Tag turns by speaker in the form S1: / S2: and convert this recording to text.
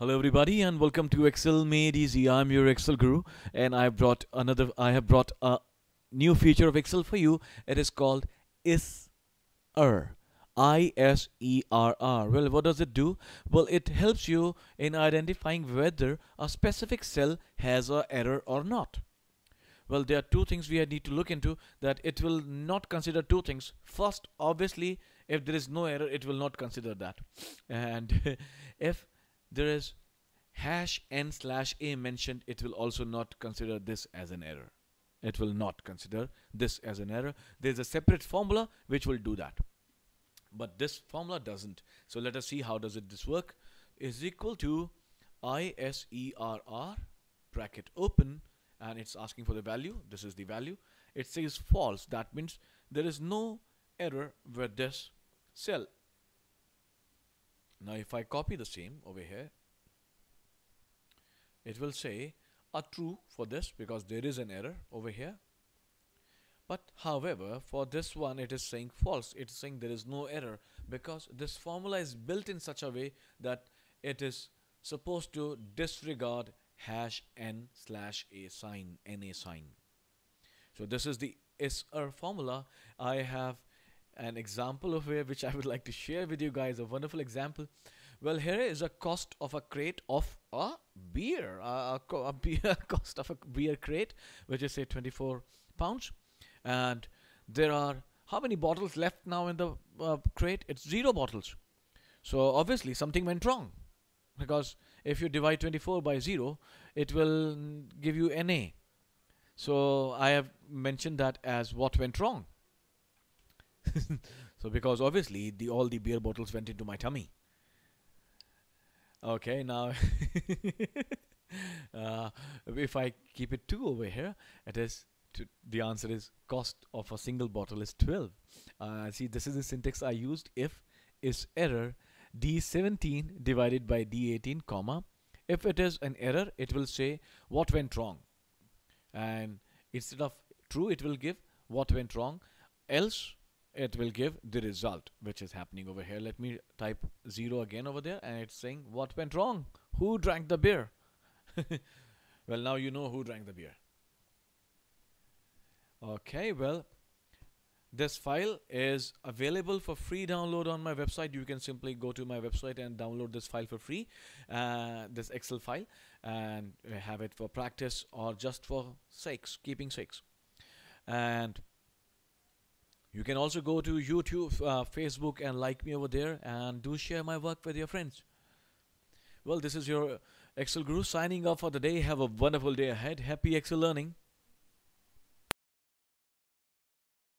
S1: Hello everybody and welcome to Excel Made Easy. I'm your Excel guru and I brought another I have brought a new feature of Excel for you. It is called ISERR. I S E R R. Well, what does it do? Well, it helps you in identifying whether a specific cell has a error or not. Well, there are two things we need to look into that it will not consider two things. First, obviously, if there is no error, it will not consider that. And if there is hash n slash a mentioned, it will also not consider this as an error. It will not consider this as an error. There's a separate formula which will do that. But this formula doesn't. So let us see how does it this work. Is equal to ISERR bracket open and it's asking for the value. This is the value. It says false. That means there is no error with this cell now if I copy the same over here it will say a true for this because there is an error over here. But however for this one it is saying false. It is saying there is no error because this formula is built in such a way that it is supposed to disregard hash n slash a sign na sign. So this is the ISERR formula. I have an example of it which I would like to share with you guys a wonderful example. Well here is a cost of a crate of a beer a, a beer cost of a beer crate which is say 24 pounds. And there are how many bottles left now in the uh, crate? It's zero bottles. So obviously something went wrong. Because if you divide 24 by 0 it will give you NA so I have mentioned that as what went wrong so because obviously the all the beer bottles went into my tummy. Okay, now uh, if I keep it two over here, it is the answer is cost of a single bottle is 12. Uh, see, this is the syntax I used. If is error D17 divided by D18 comma. If it is an error, it will say what went wrong. And instead of true, it will give what went wrong. Else it will give the result which is happening over here. Let me type 0 again over there and it's saying what went wrong? Who drank the beer? Well now you know who drank the beer. Okay well this file is available for free download on my website. You can simply go to my website and download this file for free uh, this excel file and have it for practice or just for sakes keeping sakes. And you can also go to YouTube, uh, Facebook, and like me over there, and do share my work with your friends. Well, this is your Excel Guru signing off for the day. Have a wonderful day ahead. Happy Excel learning.